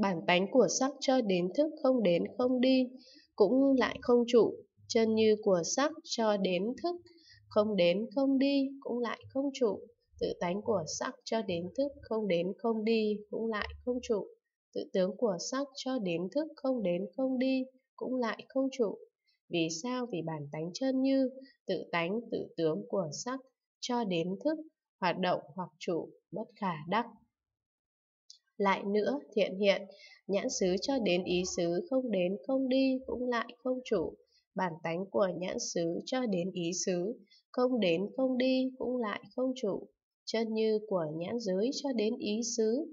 Bản tánh của sắc cho đến thức không đến không đi, cũng lại không trụ, chân như của sắc cho đến thức, không đến không đi, cũng lại không trụ, tự tánh của sắc cho đến thức không đến không đi, cũng lại không trụ, tự tướng của sắc cho đến thức không đến không đi, cũng lại không trụ. Vì sao? Vì bản tánh chân như, tự tánh, tự tướng của sắc cho đến thức, hoạt động hoặc trụ, bất khả đắc. Lại nữa, thiện hiện, nhãn xứ cho đến ý xứ không đến không đi cũng lại không chủ. Bản tánh của nhãn xứ cho đến ý xứ, không đến không đi cũng lại không chủ. Chân như của nhãn giới cho đến ý xứ,